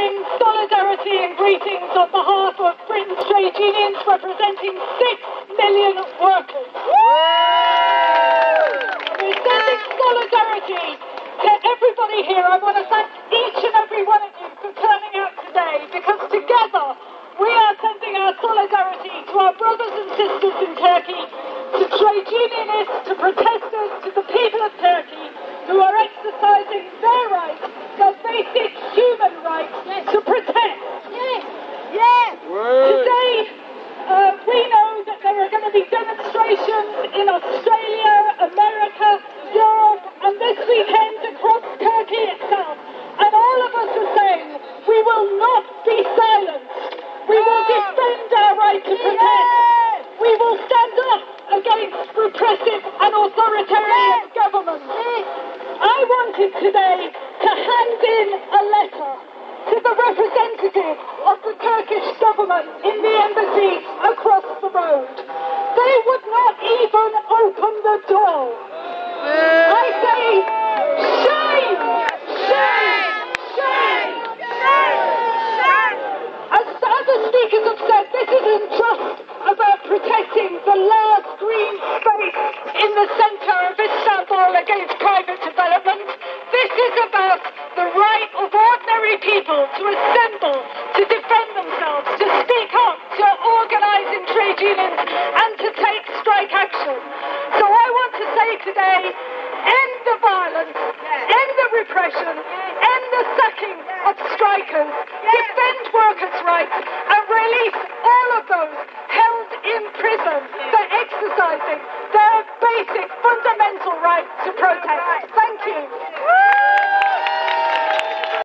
and greetings on behalf of Britain's trade unions representing six million workers. We're sending solidarity to everybody here. I want to thank each and every one of you for turning out today because together we are sending our solidarity to our brothers and sisters in Turkey, to trade unionists, to protesters, to the people of Turkey who are exercising their rights, their basic human rights to protest. Today, uh, we know that there are going to be demonstrations in Australia, America, Europe, and this weekend across Turkey itself. And all of us are saying we will not be silenced. We will defend our right to protest. We will stand up against repressive and authoritarian governments. I wanted today to hand in a letter to the representative of the Turkish government in the embassy across the road. They would not even open the door. I say, shame! Shame! Shame! As other speakers have said, this isn't just about protecting the last green space in the centre of Istanbul against private development. This is about the right of ordinary people to assemble, to defend themselves, to speak up, to organise in trade unions, and to take strike action. So I want to say today, end the violence, end the repression, end the sacking of strikers, defend workers' rights, and release all of those held in prison for exercising their basic fundamental right to protest.